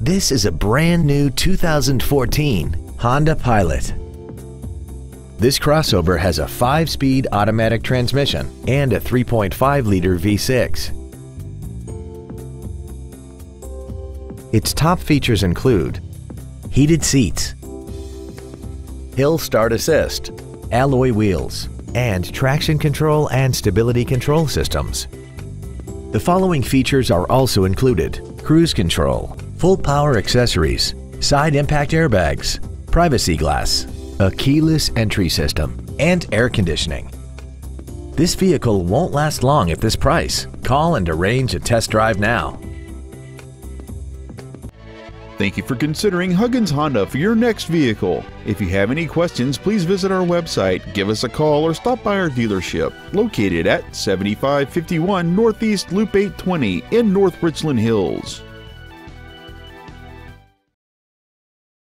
This is a brand new 2014 Honda Pilot. This crossover has a 5-speed automatic transmission and a 3.5-liter V6. Its top features include heated seats, hill start assist, alloy wheels, and traction control and stability control systems. The following features are also included cruise control, full power accessories, side impact airbags, privacy glass, a keyless entry system, and air conditioning. This vehicle won't last long at this price. Call and arrange a test drive now. Thank you for considering Huggins Honda for your next vehicle. If you have any questions, please visit our website, give us a call, or stop by our dealership located at 7551 Northeast Loop 820 in North Richland Hills.